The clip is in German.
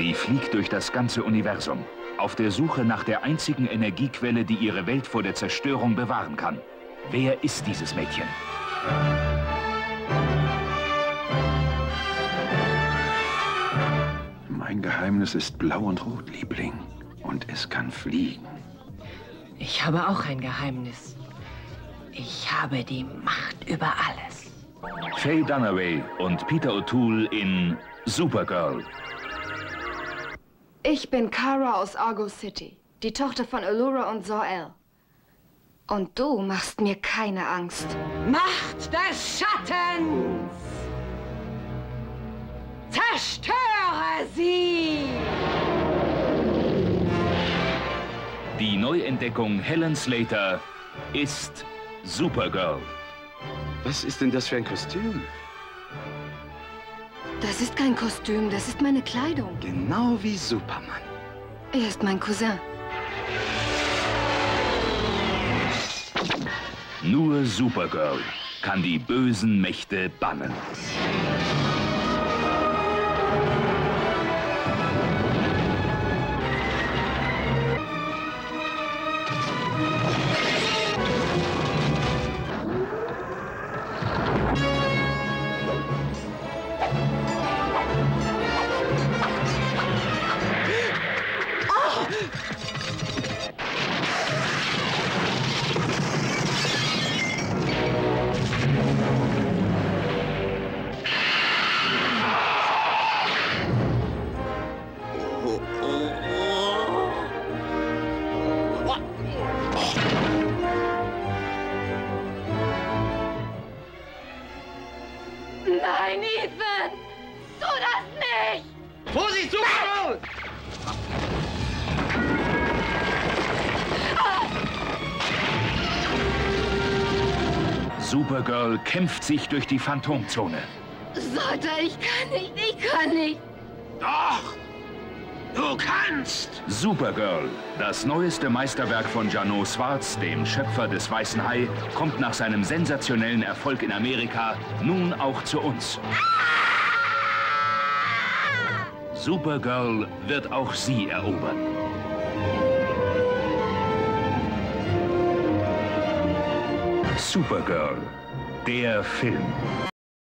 Sie fliegt durch das ganze Universum, auf der Suche nach der einzigen Energiequelle, die ihre Welt vor der Zerstörung bewahren kann. Wer ist dieses Mädchen? Mein Geheimnis ist blau und rot, Liebling. Und es kann fliegen. Ich habe auch ein Geheimnis. Ich habe die Macht über alles. Faye Dunaway und Peter O'Toole in Supergirl. Ich bin Kara aus Argo City, die Tochter von Allura und Zor-El. Und du machst mir keine Angst. Macht des Schattens! Zerstöre sie! Die Neuentdeckung Helen Slater ist Supergirl. Was ist denn das für ein Kostüm? Das ist kein Kostüm, das ist meine Kleidung. Genau wie Superman. Er ist mein Cousin. Nur Supergirl kann die bösen Mächte bannen. Nein, Ethan! Tu das nicht! Vorsicht, Supergirl! Supergirl kämpft sich durch die Phantomzone. Sollte, ich kann nicht, ich kann nicht. Doch! Du kannst! Supergirl, das neueste Meisterwerk von Janot Swartz, dem Schöpfer des Weißen Hai, kommt nach seinem sensationellen Erfolg in Amerika nun auch zu uns. Supergirl wird auch sie erobern. Supergirl, der Film.